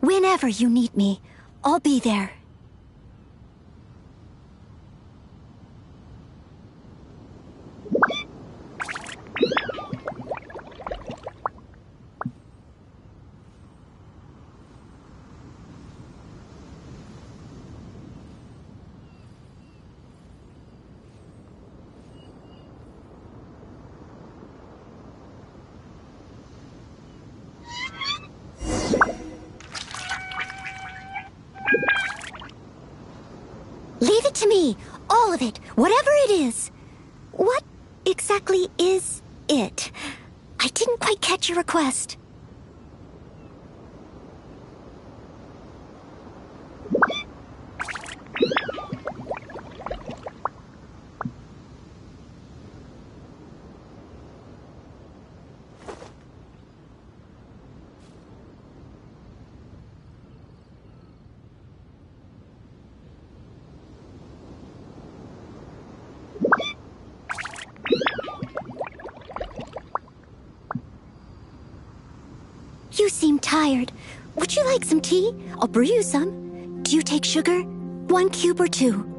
Whenever you need me, I'll be there. Leave it to me. All of it. Whatever it is. What exactly is it? I didn't quite catch your request. You seem tired. Would you like some tea? I'll brew you some. Do you take sugar? One cube or two?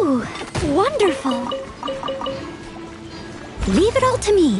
Ooh, wonderful. Leave it all to me.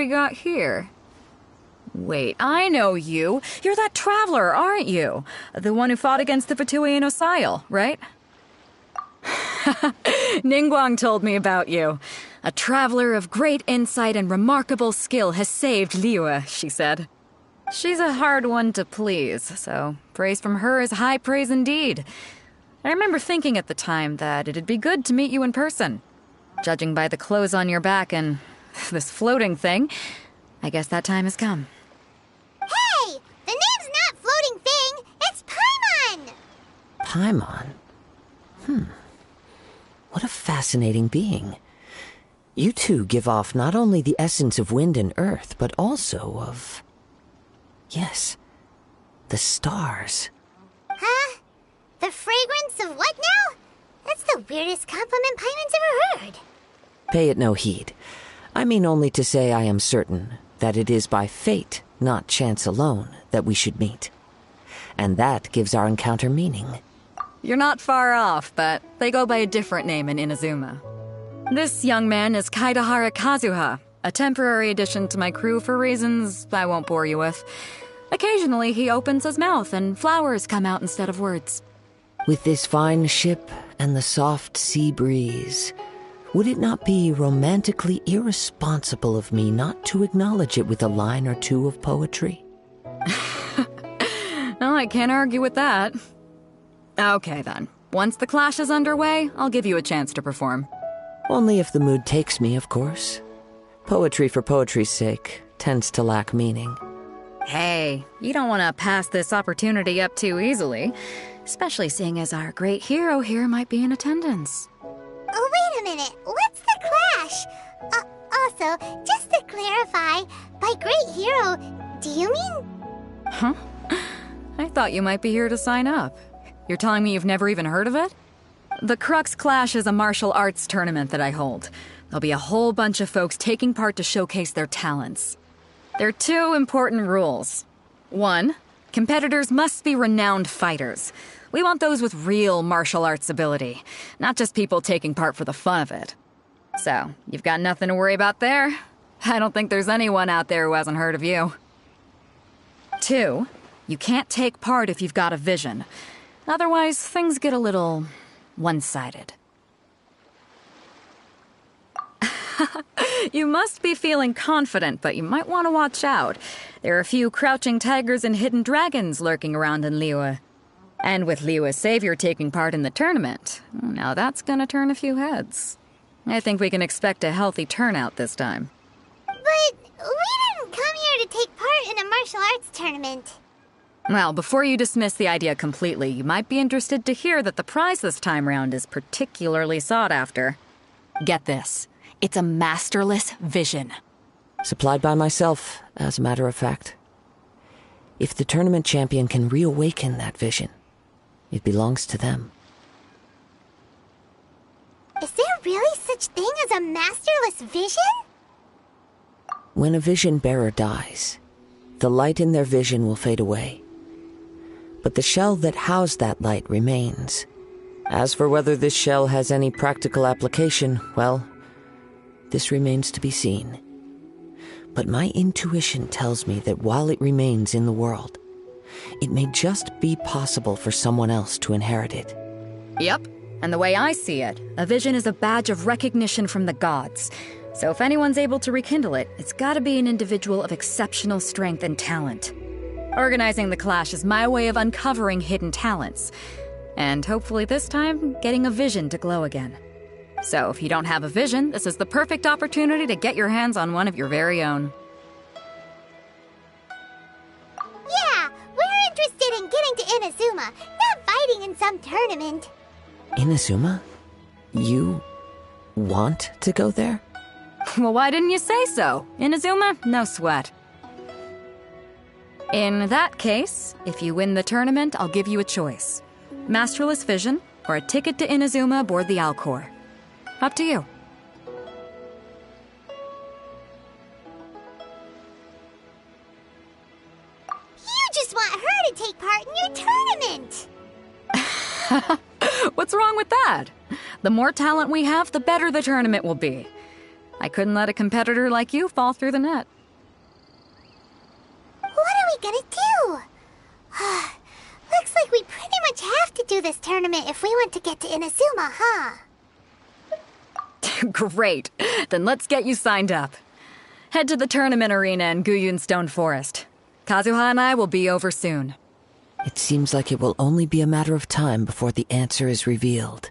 We got here? Wait, I know you. You're that traveler, aren't you? The one who fought against the Fatui and Osial, right? Ningguang told me about you. A traveler of great insight and remarkable skill has saved Liyue, she said. She's a hard one to please, so praise from her is high praise indeed. I remember thinking at the time that it'd be good to meet you in person. Judging by the clothes on your back and this floating thing, I guess that time has come. Hey! The name's not Floating Thing, it's Paimon! Paimon? Hmm. What a fascinating being. You two give off not only the essence of wind and earth, but also of. Yes, the stars. Huh? The fragrance of what now? That's the weirdest compliment Paimon's ever heard. Pay it no heed. I mean only to say I am certain that it is by fate, not chance alone, that we should meet. And that gives our encounter meaning. You're not far off, but they go by a different name in Inazuma. This young man is Kaedehara Kazuha, a temporary addition to my crew for reasons I won't bore you with. Occasionally, he opens his mouth and flowers come out instead of words. With this fine ship and the soft sea breeze, would it not be romantically irresponsible of me not to acknowledge it with a line or two of poetry? Well, I can't argue with that. Okay, then. Once the clash is underway, I'll give you a chance to perform. Only if the mood takes me, of course. Poetry for poetry's sake tends to lack meaning. Hey, you don't want to pass this opportunity up too easily, especially seeing as our great hero here might be in attendance. Oh, wait a minute. What's the clash? Uh, also, just to clarify, by great hero, do you mean. Huh? I thought you might be here to sign up. You're telling me you've never even heard of it? The Crux Clash is a martial arts tournament that I hold. There'll be a whole bunch of folks taking part to showcase their talents. There are two important rules. One, competitors must be renowned fighters. We want those with real martial arts ability, not just people taking part for the fun of it. So, you've got nothing to worry about there. I don't think there's anyone out there who hasn't heard of you. Two, you can't take part if you've got a vision. Otherwise, things get a little one sided. you must be feeling confident, but you might want to watch out. There are a few crouching tigers and hidden dragons lurking around in Liyue. And with Liyue's savior taking part in the tournament, now that's gonna turn a few heads. I think we can expect a healthy turnout this time. But we didn't come here to take part in a martial arts tournament. Well, before you dismiss the idea completely, you might be interested to hear that the prize this time round is particularly sought after. Get this it's a masterless vision. Supplied by myself, as a matter of fact. If the tournament champion can reawaken that vision, it belongs to them. Is there really such thing as a masterless vision? When a vision bearer dies, the light in their vision will fade away. But the shell that housed that light remains. As for whether this shell has any practical application, well, this remains to be seen. But my intuition tells me that while it remains in the world, it may just be possible for someone else to inherit it. Yep. And the way I see it, a vision is a badge of recognition from the gods. So if anyone's able to rekindle it, it's gotta be an individual of exceptional strength and talent. Organizing the clash is my way of uncovering hidden talents. And hopefully this time, getting a vision to glow again. So if you don't have a vision, this is the perfect opportunity to get your hands on one of your very own. Some tournament. Inazuma? You want to go there? Well, why didn't you say so? Inazuma, no sweat. In that case, if you win the tournament, I'll give you a choice Masterless Vision or a ticket to Inazuma aboard the Alcor. Up to you. You just want her to take part in your tournament. What's wrong with that? The more talent we have, the better the tournament will be. I couldn't let a competitor like you fall through the net. What are we gonna do? Looks like we pretty much have to do this tournament if we want to get to Inazuma, huh? Great. Then let's get you signed up. Head to the tournament arena in Guyun Stone Forest. Kazuha and I will be over soon. It seems like it will only be a matter of time before the answer is revealed.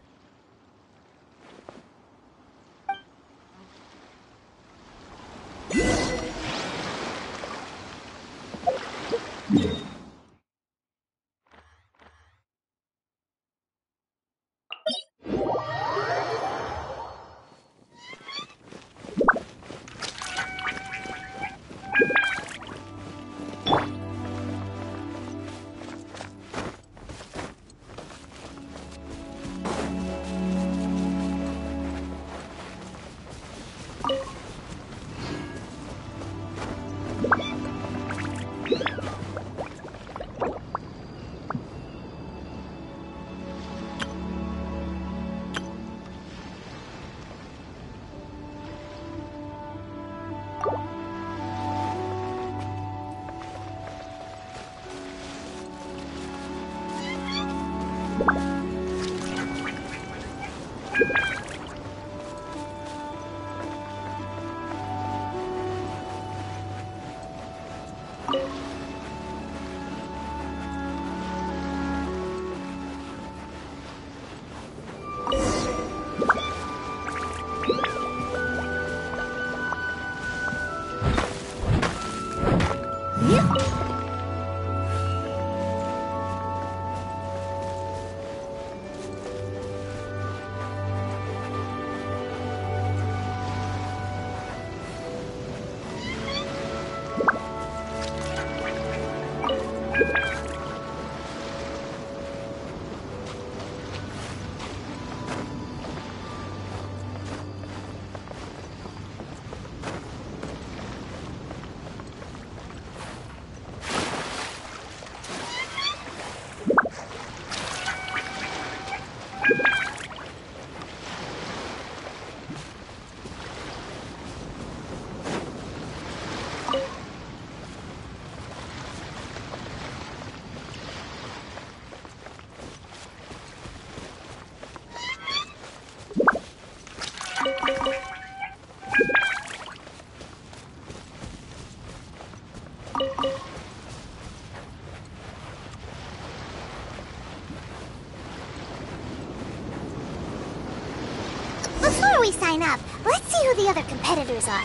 We sign up, let's see who the other competitors are.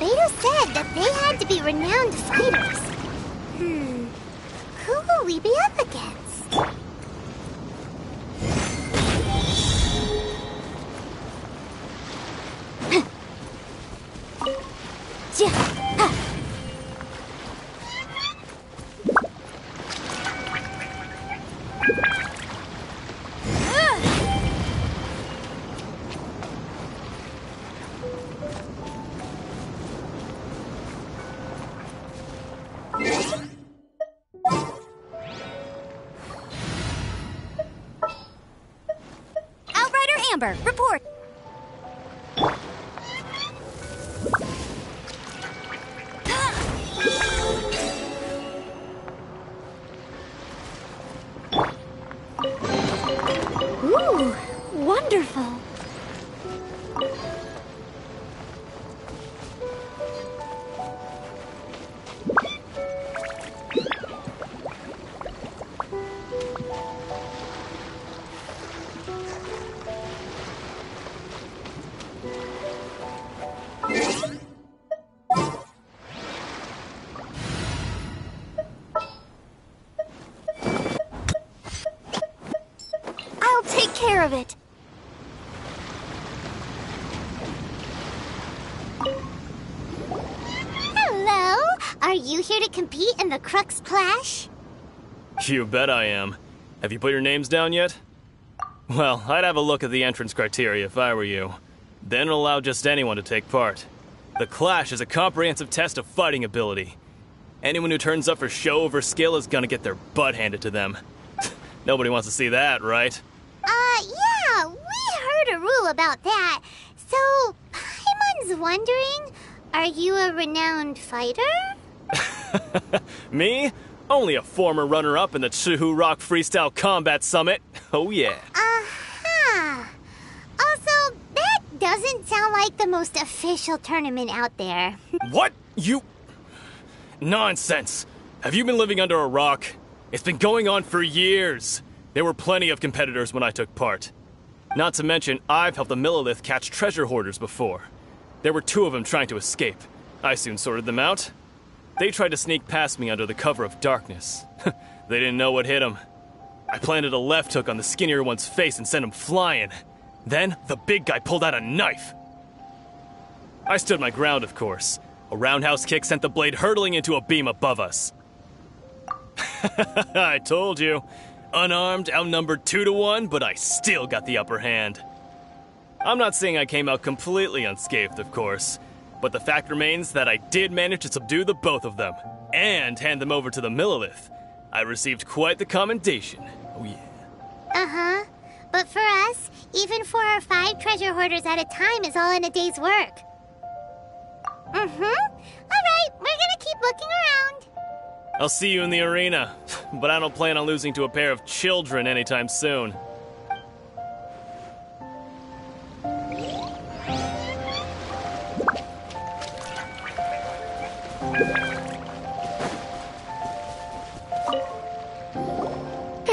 Beidou said that they had to be renowned fighters. Hmm. Who will we be up against? Report. Are you here to compete in the Crux Clash? You bet I am. Have you put your names down yet? Well, I'd have a look at the entrance criteria if I were you. Then allow just anyone to take part. The Clash is a comprehensive test of fighting ability. Anyone who turns up for show over skill is gonna get their butt handed to them. Nobody wants to see that, right? Uh, yeah, we heard a rule about that. So, anyone's wondering, are you a renowned fighter? Me? Only a former runner up in the Chihu Rock Freestyle Combat Summit. Oh, yeah. Aha! Also, that doesn't sound like the most official tournament out there. What? You. Nonsense. Have you been living under a rock? It's been going on for years. There were plenty of competitors when I took part. Not to mention, I've helped the Millelith catch treasure hoarders before. There were two of them trying to escape. I soon sorted them out. They tried to sneak past me under the cover of darkness. they didn't know what hit them. I planted a left hook on the skinnier one's face and sent him flying. Then, the big guy pulled out a knife. I stood my ground, of course. A roundhouse kick sent the blade hurtling into a beam above us. I told you. Unarmed, outnumbered two to one, but I still got the upper hand. I'm not saying I came out completely unscathed, of course, but the fact remains that I did manage to subdue the both of them and hand them over to the Millelith. I received quite the commendation. Oh, yeah. Uh huh. But for us, even four or five treasure hoarders at a time is all in a day's work. Mm hmm. Alright, we're gonna keep looking around. I'll see you in the arena, but I don't plan on losing to a pair of children anytime soon.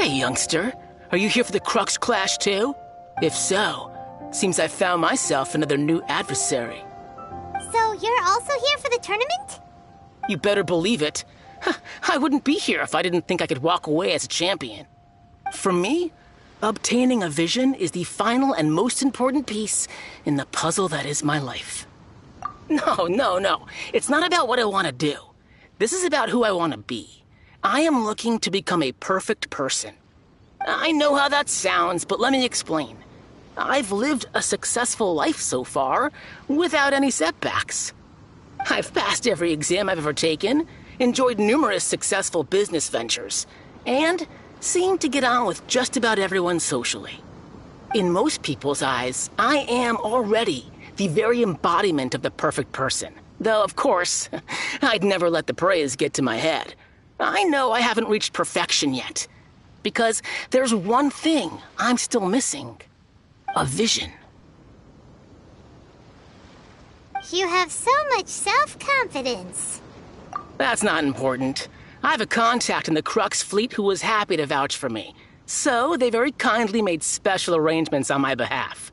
Hey, youngster. Are you here for the Crux Clash too? If so, seems I found myself another new adversary. So you're also here for the tournament? You better believe it. I wouldn't be here if I didn't think I could walk away as a champion. For me, obtaining a vision is the final and most important piece in the puzzle that is my life. No, no, no. It's not about what I want to do. This is about who I want to be. I am looking to become a perfect person. I know how that sounds, but let me explain. I've lived a successful life so far without any setbacks. I've passed every exam I've ever taken, enjoyed numerous successful business ventures, and seem to get on with just about everyone socially. In most people's eyes, I am already the very embodiment of the perfect person. Though, of course, I'd never let the praise get to my head. I know I haven't reached perfection yet, because there's one thing I'm still missing a vision. You have so much self confidence. That's not important. I have a contact in the Crux fleet who was happy to vouch for me. So they very kindly made special arrangements on my behalf.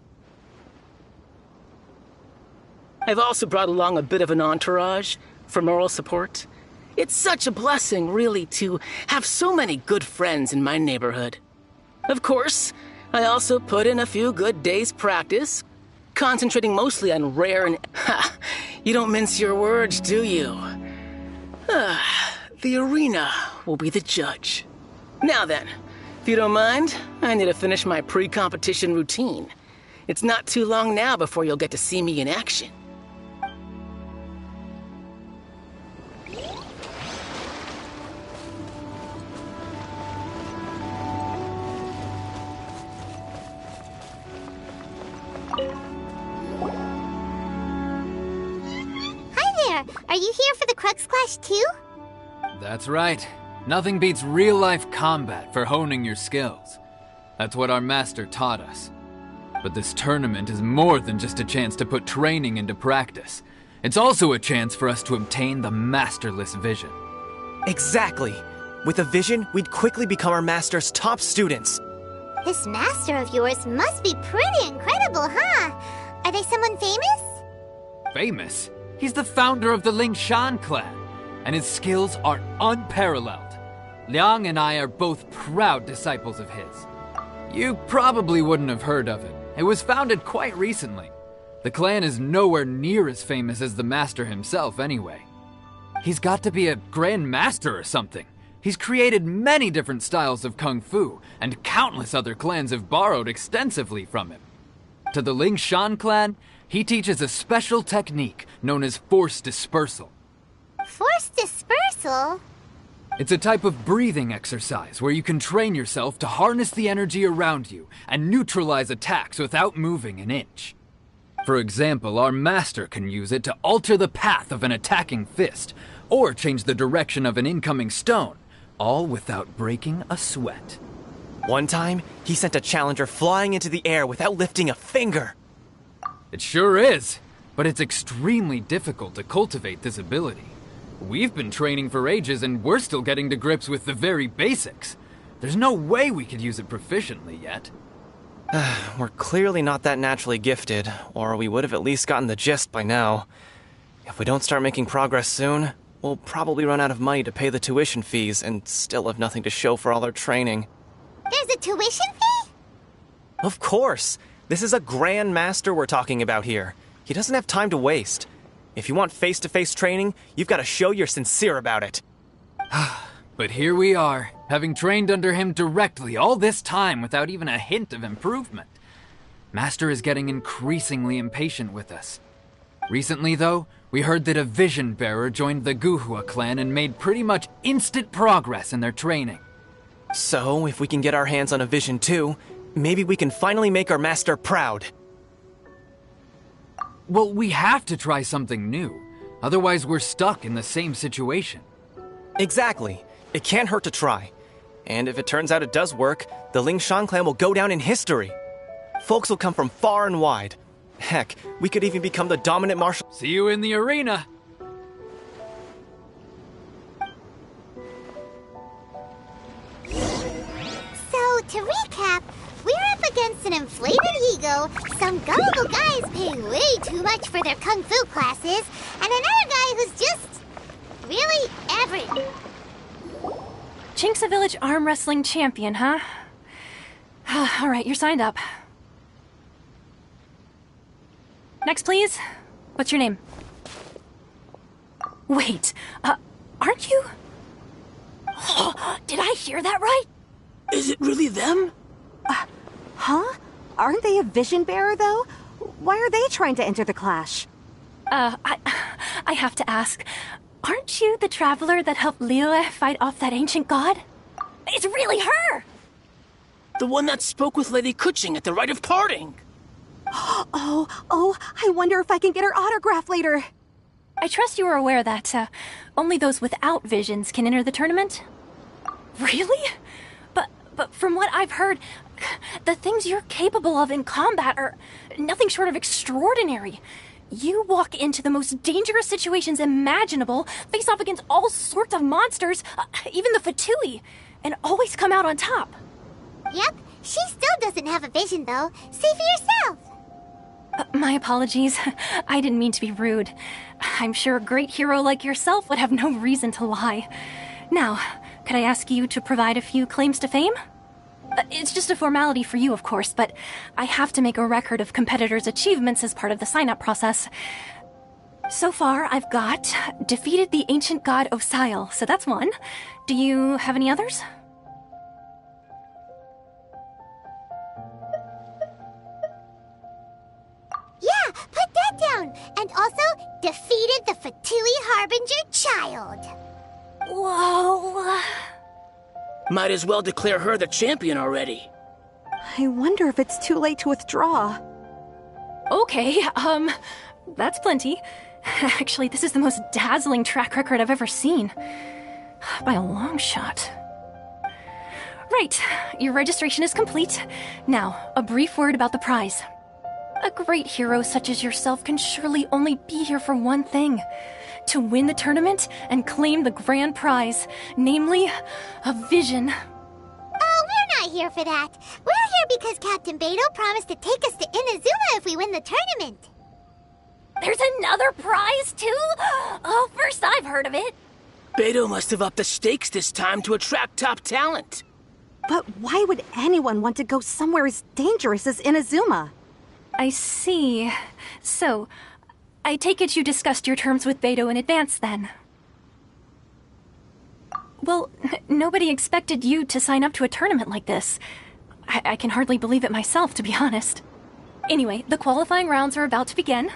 I've also brought along a bit of an entourage for moral support. It's such a blessing, really, to have so many good friends in my neighborhood. Of course, I also put in a few good days' practice, concentrating mostly on rare and. Ha! You don't mince your words, do you? The arena will be the judge. Now then, if you don't mind, I need to finish my pre competition routine. It's not too long now before you'll get to see me in action. Hi. Are you here for the Crux Clash too? That's right. Nothing beats real life combat for honing your skills. That's what our master taught us. But this tournament is more than just a chance to put training into practice. It's also a chance for us to obtain the masterless vision. Exactly. With a vision, we'd quickly become our master's top students. This master of yours must be pretty incredible, huh? Are they someone famous? Famous? He's the founder of the Ling Shan clan, and his skills are unparalleled. Liang and I are both proud disciples of his. You probably wouldn't have heard of it. It was founded quite recently. The clan is nowhere near as famous as the master himself, anyway. He's got to be a grand master or something. He's created many different styles of kung fu, and countless other clans have borrowed extensively from him. To the Ling Shan clan, he teaches a special technique known as force dispersal. Force dispersal? It's a type of breathing exercise where you can train yourself to harness the energy around you and neutralize attacks without moving an inch. For example, our master can use it to alter the path of an attacking fist, or change the direction of an incoming stone, all without breaking a sweat. One time, he sent a challenger flying into the air without lifting a finger. It sure is, but it's extremely difficult to cultivate this ability. We've been training for ages and we're still getting to grips with the very basics. There's no way we could use it proficiently yet. We're clearly not that naturally gifted, or we would have at least gotten the gist by now. If we don't start making progress soon, we'll probably run out of money to pay the tuition fees and still have nothing to show for all our training. There's a tuition fee? Of course! This is a Grand Master we're talking about here. He doesn't have time to waste. If you want face to face training, you've got to show you're sincere about it. But here we are, having trained under him directly all this time without even a hint of improvement. Master is getting increasingly impatient with us. Recently, though, we heard that a vision bearer joined the Guhua clan and made pretty much instant progress in their training. So, if we can get our hands on a vision too, maybe we can finally make our master proud. Well, we have to try something new. Otherwise, we're stuck in the same situation. Exactly. It can't hurt to try. And if it turns out it does work, the Ling Shan clan will go down in history. Folks will come from far and wide. Heck, we could even become the dominant martial. See you in the arena! So, to recap, we're up against an inflated ego, some gullible guys paying way too much for their kung fu classes, and another guy who's just really average. Qingce Village arm wrestling champion, huh? All right, you're signed up. Next, please. What's your name? Wait, uh, aren't you? did I hear that right? Is it really them? Huh? Aren't they a vision bearer, though? Why are they trying to enter the clash? Uh, I, I have to ask, aren't you the traveler that helped Liyue fight off that ancient god? It's really her! The one that spoke with Lady Keqing at the rite of parting. Oh, oh, I wonder if I can get her autograph later. I trust you are aware that uh, only those without visions can enter the tournament. Really? But but from what I've heard, the things you're capable of in combat are nothing short of extraordinary. You walk into the most dangerous situations imaginable, face off against all sorts of monsters, uh, even the Fatui, and always come out on top. Yep, she still doesn't have a vision, though. See for yourself. Uh, my apologies. I didn't mean to be rude. I'm sure a great hero like yourself would have no reason to lie. Now, could I ask you to provide a few claims to fame? Uh, It's just a formality for you, of course, but I have to make a record of competitors' achievements as part of the sign up process. So far, I've got defeated the ancient god Osial, so that's one. Do you have any others? Yeah, put that down. And also, defeated the Fatui Harbinger Childe. Whoa. Might as well declare her the champion already. I wonder if it's too late to withdraw. Okay, um, that's plenty. Actually, this is the most dazzling track record I've ever seen. By a long shot. Right, your registration is complete. Now, a brief word about the prize. A great hero such as yourself can surely only be here for one thing to win the tournament and claim the grand prize, namely, a vision. Oh, we're not here for that. We're here because Captain Beidou promised to take us to Inazuma if we win the tournament. There's another prize, too? Oh, first I've heard of it. Beidou must have upped the stakes this time to attract top talent. But why would anyone want to go somewhere as dangerous as Inazuma? I see. So, I take it you discussed your terms with Beidou in advance then? Well, nobody expected you to sign up to a tournament like this. I-, I can hardly believe it myself, to be honest. Anyway, the qualifying rounds are about to begin.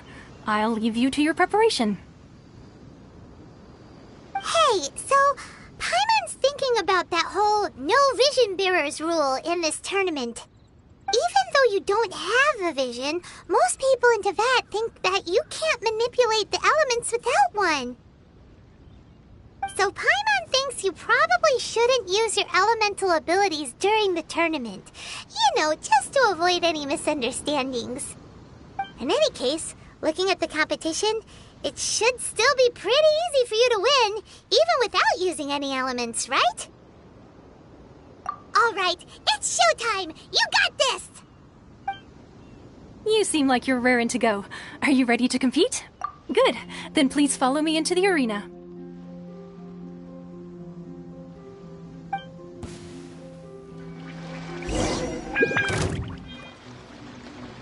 I'll leave you to your preparation. Hey, so Paimon's thinking about that whole no vision bearers rule in this tournament. Even though you don't have a vision, most people in Teyvat think that you can't manipulate the elements without one. So Paimon thinks you probably shouldn't use your elemental abilities during the tournament. You know, just to avoid any misunderstandings. In any case, looking at the competition, it should still be pretty easy for you to win, even without using any elements, right? All right, it's showtime! You got this! You seem like you're raring to go. Are you ready to compete? Good. Then please follow me into the arena.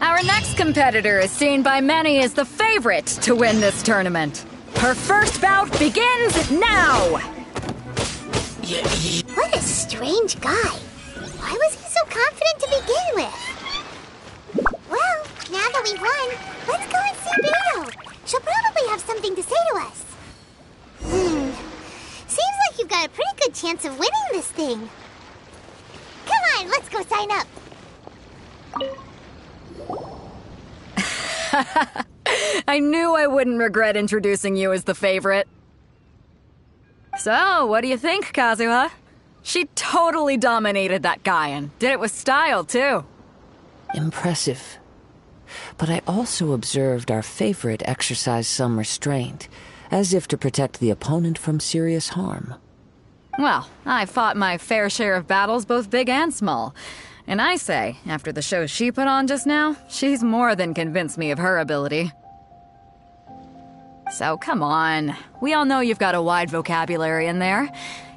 Our next competitor is seen by many as the favorite to win this tournament. Her first bout begins now! What a strange guy. Why was he so confident to begin with? Well, now that we've won, let's go and see Beidou. She'll probably have something to say to us. Hmm. Seems like you've got a pretty good chance of winning this thing. Come on, let's go sign up. I knew I wouldn't regret introducing you as the favorite. So, what do you think, Kazuha? She totally dominated that guy and did it with style, too. Impressive. But I also observed our favorite exercise some restraint, as if to protect the opponent from serious harm. Well, I fought my fair share of battles, both big and small. And I say, after the show she put on just now, she's more than convinced me of her ability. So come on. We all know you've got a wide vocabulary in there.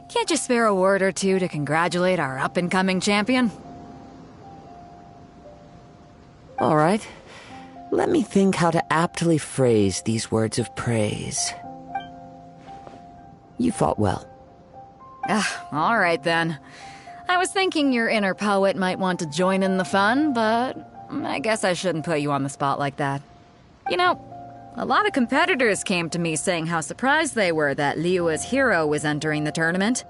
Can't you spare a word or two to congratulate our up and coming champion? All right. Let me think how to aptly phrase these words of praise. You fought well. Ah, all right then. I was thinking your inner poet might want to join in the fun, but I guess I shouldn't put you on the spot like that. You know, a lot of competitors came to me saying how surprised they were that Liyue's hero was entering the tournament.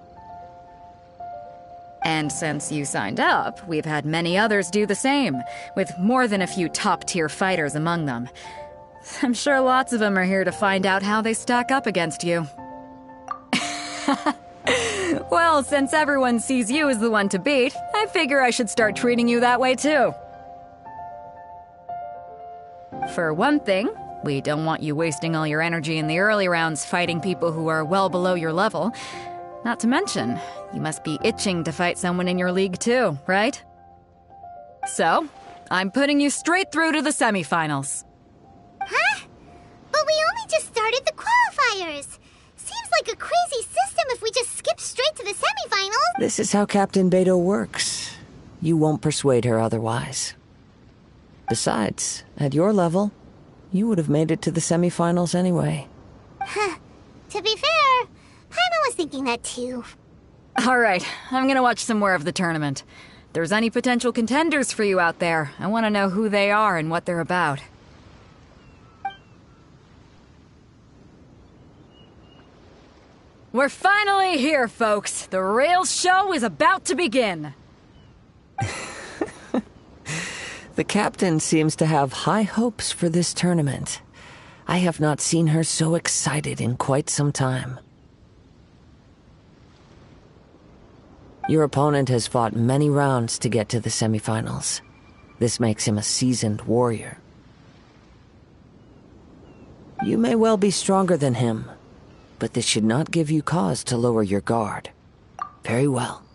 And since you signed up, we've had many others do the same, with more than a few top tier fighters among them. I'm sure lots of them are here to find out how they stack up against you. well, since everyone sees you as the one to beat, I figure I should start treating you that way too. For one thing, we don't want you wasting all your energy in the early rounds fighting people who are well below your level. Not to mention, you must be itching to fight someone in your league too, right? So, I'm putting you straight through to the semifinals. Huh? But we only just started the qualifiers. Seems like a crazy system if we just skip straight to the semifinals. This is how Captain Beidou works. You won't persuade her otherwise. Besides, at your level, you would have made it to the semifinals anyway. Huh. To be fair, Paimon was thinking that too. All right, I'm gonna watch some more of the tournament. If there's any potential contenders for you out there, I want to know who they are and what they're about. We're finally here, folks. The real show is about to begin. The captain seems to have high hopes for this tournament. I have not seen her so excited in quite some time. Your opponent has fought many rounds to get to the semifinals. This makes him a seasoned warrior. You may well be stronger than him, but this should not give you cause to lower your guard. Very well.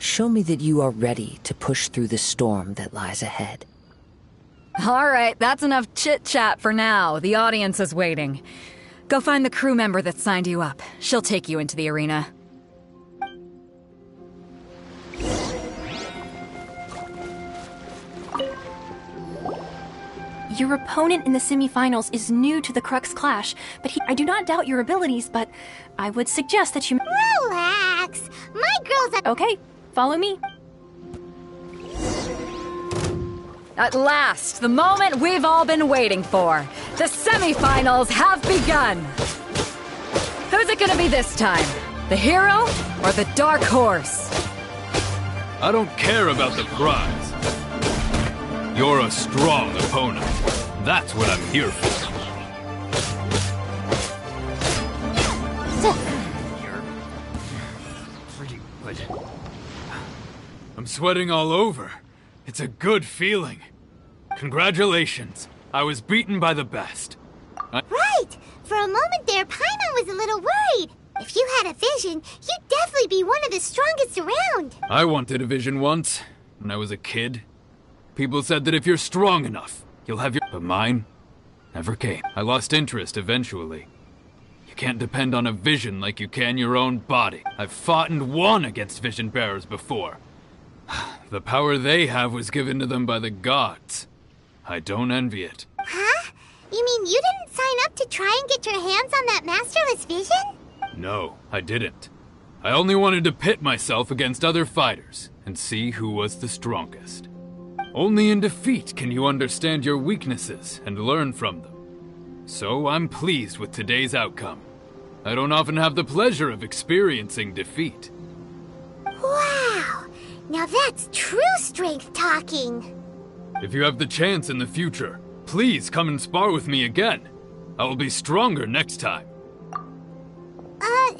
Show me that you are ready to push through the storm that lies ahead. All right, that's enough chit chat for now. The audience is waiting. Go find the crew member that signed you up. She'll take you into the arena. Your opponent in the semifinals is new to the Crux Clash, but he, I do not doubt your abilities, but I would suggest that you. Relax. My girls are. Okay, follow me. At last, the moment we've all been waiting for. The semifinals have begun. Who's it gonna be this time? The hero or the dark horse? I don't care about the prize. You're a strong opponent. That's what I'm here for. You're pretty good. I'm sweating all over. It's a good feeling. Congratulations. I was beaten by the best. Right! For a moment there, Paimon was a little worried. If you had a vision, you'd definitely be one of the strongest around. I wanted a vision once, when I was a kid. People said that if you're strong enough, you'll have your. But mine never came. I lost interest eventually. You can't depend on a vision like you can your own body. I've fought and won against vision bearers before. The power they have was given to them by the gods. I don't envy it. Huh? You mean you didn't sign up to try and get your hands on that masterless vision? No, I didn't. I only wanted to pit myself against other fighters and see who was the strongest. Only in defeat can you understand your weaknesses and learn from them. So I'm pleased with today's outcome. I don't often have the pleasure of experiencing defeat. Wow! Now that's true strength talking. If you have the chance in the future, please come and spar with me again. I will be stronger next time. Uh,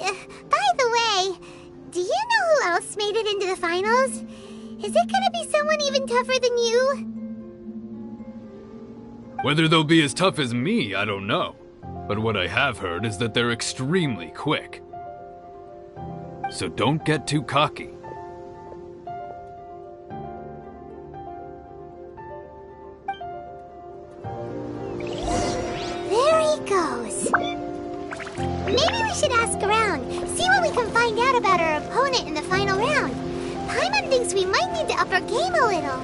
by the way, do you know who else made it into the finals? Is it gonna be someone even tougher than you? Whether they'll be as tough as me, I don't know. But what I have heard is that they're extremely quick. So don't get too cocky. Maybe we should ask around, see what we can find out about our opponent in the final round. Paimon thinks we might need to up our game a little.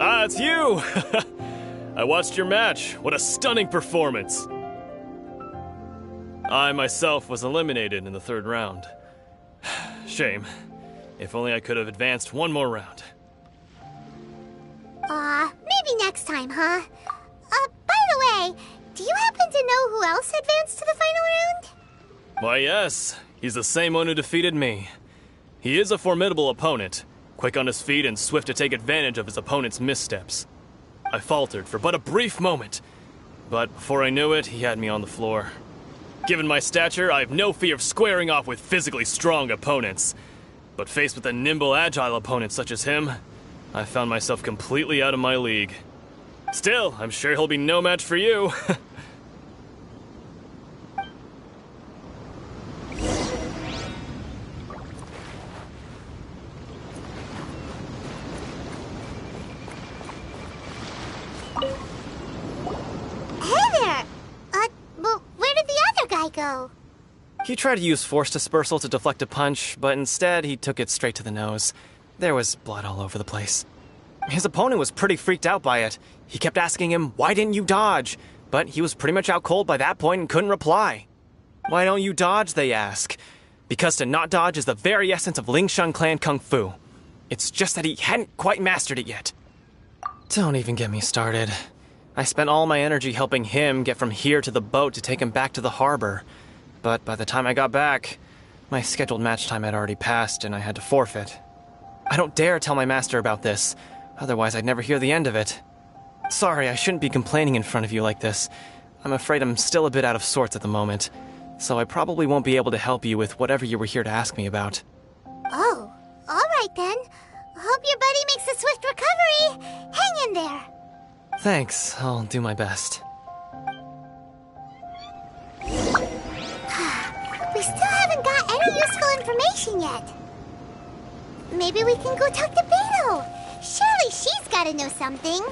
Ah, it's you! I watched your match. What a stunning performance! I myself was eliminated in the third round. Shame. If only I could have advanced one more round. Aw, maybe next time, huh? Uh, by the way, do you happen to know who else advanced to the final round? Why, yes. He's the same one who defeated me. He is a formidable opponent, quick on his feet and swift to take advantage of his opponent's missteps. I faltered for but a brief moment, but before I knew it, he had me on the floor. Given my stature, I have no fear of squaring off with physically strong opponents. But faced with a nimble, agile opponent such as him, I found myself completely out of my league. Still, I'm sure he'll be no match for you. He tried to use force dispersal to deflect a punch, but instead he took it straight to the nose. There was blood all over the place. His opponent was pretty freaked out by it. He kept asking him, Why didn't you dodge? But he was pretty much out cold by that point and couldn't reply. Why don't you dodge? They ask. Because to not dodge is the very essence of Lingshan clan kung fu. It's just that he hadn't quite mastered it yet. Don't even get me started. I spent all my energy helping him get from here to the boat to take him back to the harbor. But by the time I got back, my scheduled match time had already passed and I had to forfeit. I don't dare tell my master about this, otherwise, I'd never hear the end of it. Sorry, I shouldn't be complaining in front of you like this. I'm afraid I'm still a bit out of sorts at the moment, so I probably won't be able to help you with whatever you were here to ask me about. Oh, alright then. Hope your buddy makes a swift recovery. Hang in there. Thanks, I'll do my best. We still haven't got any useful information yet. Maybe we can go talk to Beidou. Surely she's gotta know something.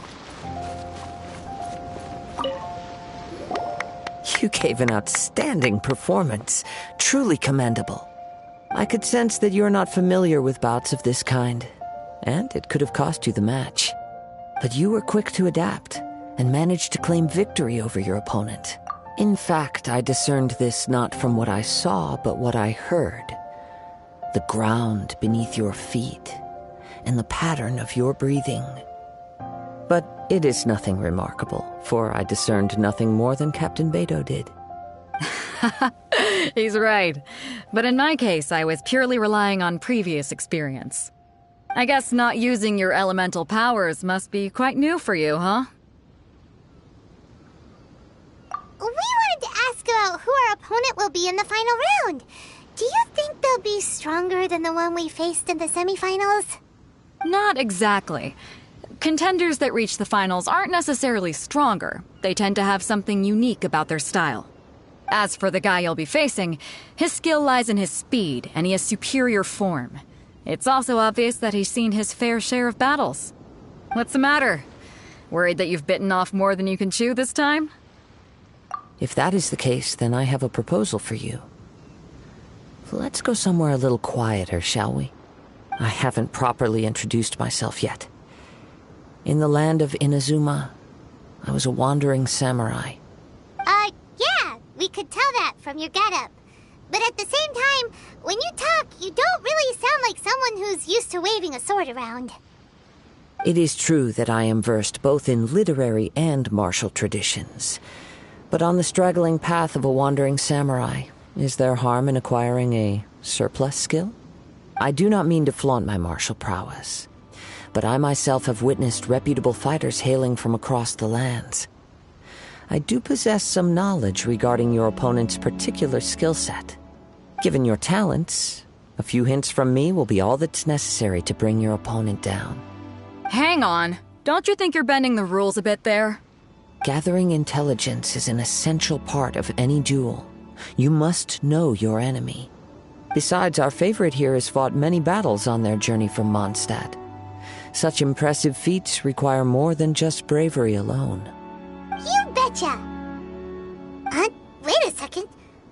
You gave an outstanding performance. Truly commendable. I could sense that you're not familiar with bouts of this kind, and it could have cost you the match. But you were quick to adapt and managed to claim victory over your opponent. In fact, I discerned this not from what I saw, but what I heard. The ground beneath your feet and the pattern of your breathing. But it is nothing remarkable, for I discerned nothing more than Captain Beidou did. He's right. But in my case, I was purely relying on previous experience. I guess not using your elemental powers must be quite new for you, huh? We wanted to ask about who our opponent will be in the final round. Do you think they'll be stronger than the one we faced in the semifinals? Not exactly. Contenders that reach the finals aren't necessarily stronger. They tend to have something unique about their style. As for the guy you'll be facing, his skill lies in his speed, and he has superior form. It's also obvious that he's seen his fair share of battles. What's the matter? Worried that you've bitten off more than you can chew this time? If that is the case, then I have a proposal for you. Let's go somewhere a little quieter, shall we? I haven't properly introduced myself yet. In the land of Inazuma, I was a wandering samurai. Uh, yeah, we could tell that from your getup. But at the same time, when you talk, you don't really sound like someone who's used to waving a sword around. It is true that I am versed both in literary and martial traditions. But on the straggling path of a wandering samurai, is there harm in acquiring a surplus skill? I do not mean to flaunt my martial prowess, but I myself have witnessed reputable fighters hailing from across the lands. I do possess some knowledge regarding your opponent's particular skill set. Given your talents, a few hints from me will be all that's necessary to bring your opponent down. Hang on. Don't you think you're bending the rules a bit there? Gathering intelligence is an essential part of any duel. You must know your enemy. Besides, our favorite here has fought many battles on their journey from Mondstadt. Such impressive feats require more than just bravery alone. You betcha! Huh? Wait a second.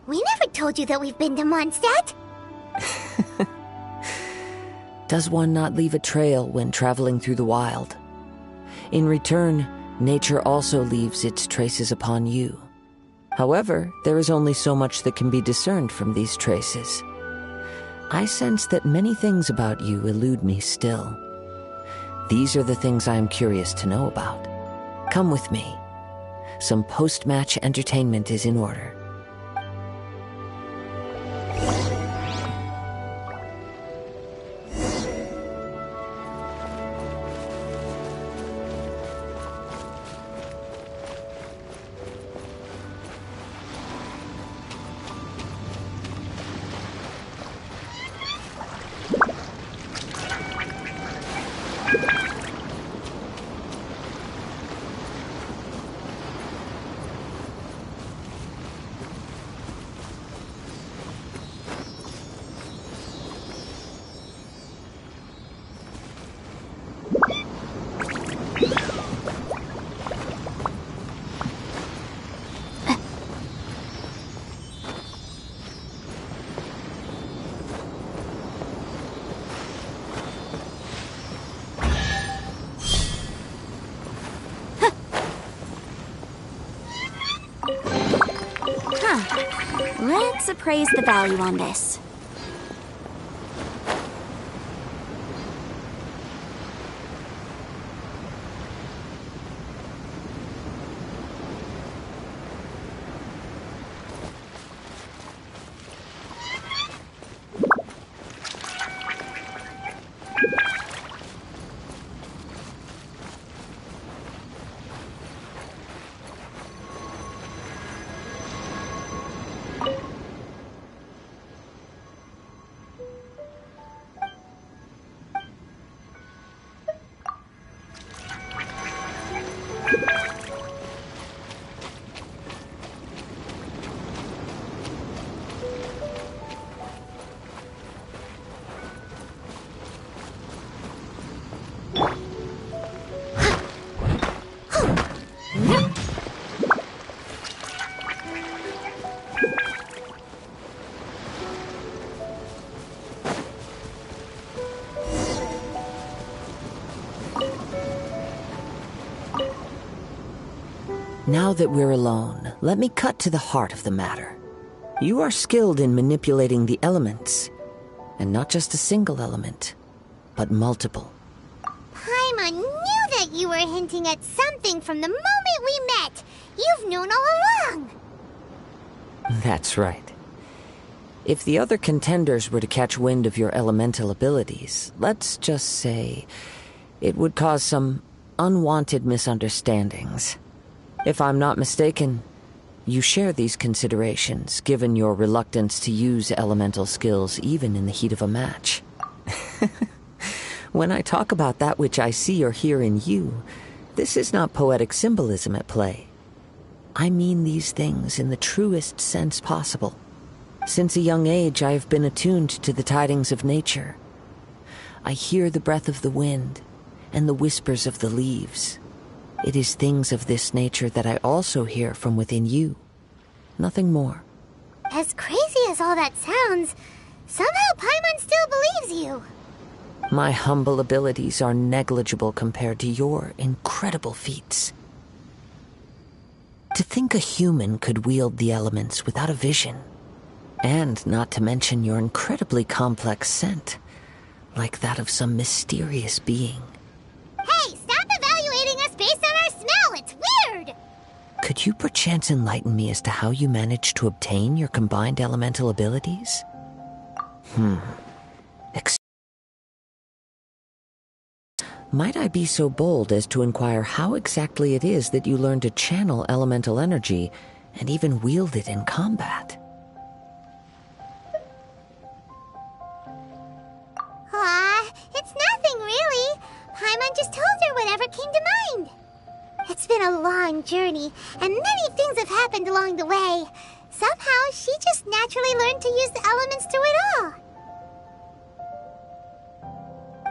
We never told you that we've been to Mondstadt. Does one not leave a trail when traveling through the wild? In return, nature also leaves its traces upon you. However, there is only so much that can be discerned from these traces. I sense that many things about you elude me still. These are the things I am curious to know about. Come with me. Some post match entertainment is in order. Appraise the value on this. Now that we're alone, let me cut to the heart of the matter. You are skilled in manipulating the elements, and not just a single element, but multiple. Paimon knew that you were hinting at something from the moment we met. You've known all along. That's right. If the other contenders were to catch wind of your elemental abilities, let's just say it would cause some unwanted misunderstandings. If I'm not mistaken, you share these considerations, given your reluctance to use elemental skills even in the heat of a match. when I talk about that which I see or hear in you, this is not poetic symbolism at play. I mean these things in the truest sense possible. Since a young age, I have been attuned to the tidings of nature. I hear the breath of the wind and the whispers of the leaves. It is things of this nature that I also hear from within you. Nothing more. As crazy as all that sounds, somehow Paimon still believes you. My humble abilities are negligible compared to your incredible feats. To think a human could wield the elements without a vision, and not to mention your incredibly complex scent, like that of some mysterious being. Could you perchance enlighten me as to how you managed to obtain your combined elemental abilities? Hmm. Ex- Might I be so bold as to inquire how exactly it is that you learned to channel elemental energy and even wield it in combat? Aw, it's nothing really. Paimon just told her whatever came to mind. It's been a long journey, and many things have happened along the way. Somehow, she just naturally learned to use the elements through it all.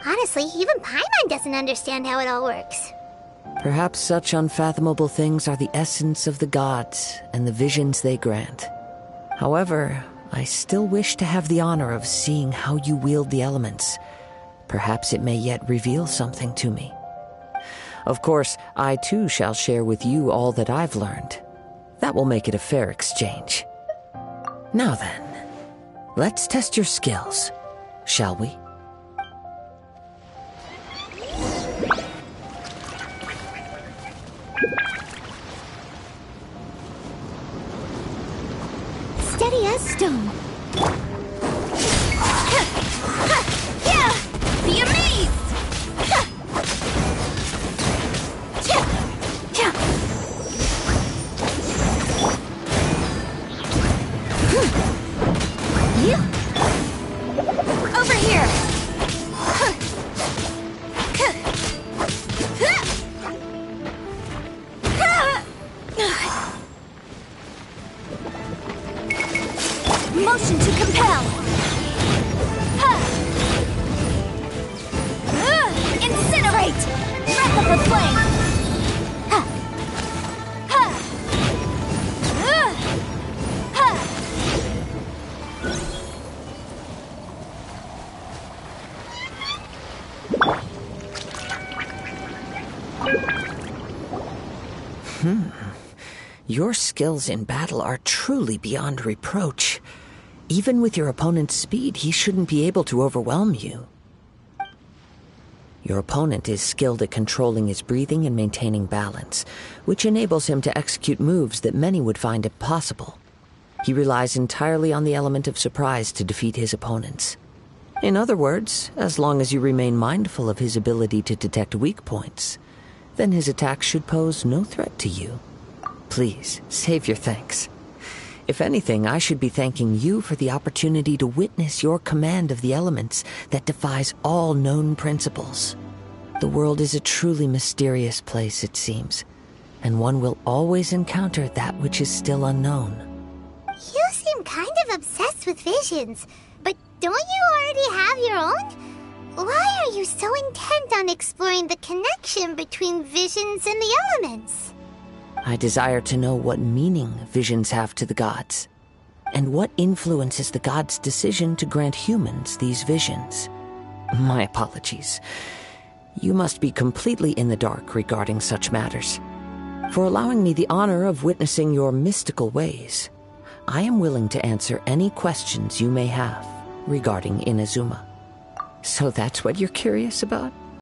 Honestly, even Paimon doesn't understand how it all works. Perhaps such unfathomable things are the essence of the gods and the visions they grant. However, I still wish to have the honor of seeing how you wield the elements. Perhaps it may yet reveal something to me. Of course, I too shall share with you all that I've learned. That will make it a fair exchange. Now then, let's test your skills, shall we? Steady as stone. Hmm. Your skills in battle are truly beyond reproach. Even with your opponent's speed, he shouldn't be able to overwhelm you. Your opponent is skilled at controlling his breathing and maintaining balance, which enables him to execute moves that many would find impossible. He relies entirely on the element of surprise to defeat his opponents. In other words, as long as you remain mindful of his ability to detect weak points, then his attacks should pose no threat to you. Please, save your thanks. If anything, I should be thanking you for the opportunity to witness your command of the elements that defies all known principles. The world is a truly mysterious place, it seems, and one will always encounter that which is still unknown. You seem kind of obsessed with visions, but don't you already have your own? Why are you so intent on exploring the connection between visions and the elements? I desire to know what meaning visions have to the gods, and what influences the gods' decision to grant humans these visions. My apologies. You must be completely in the dark regarding such matters. For allowing me the honor of witnessing your mystical ways, I am willing to answer any questions you may have regarding Inazuma. So that's what you're curious about?